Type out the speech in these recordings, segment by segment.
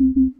you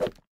you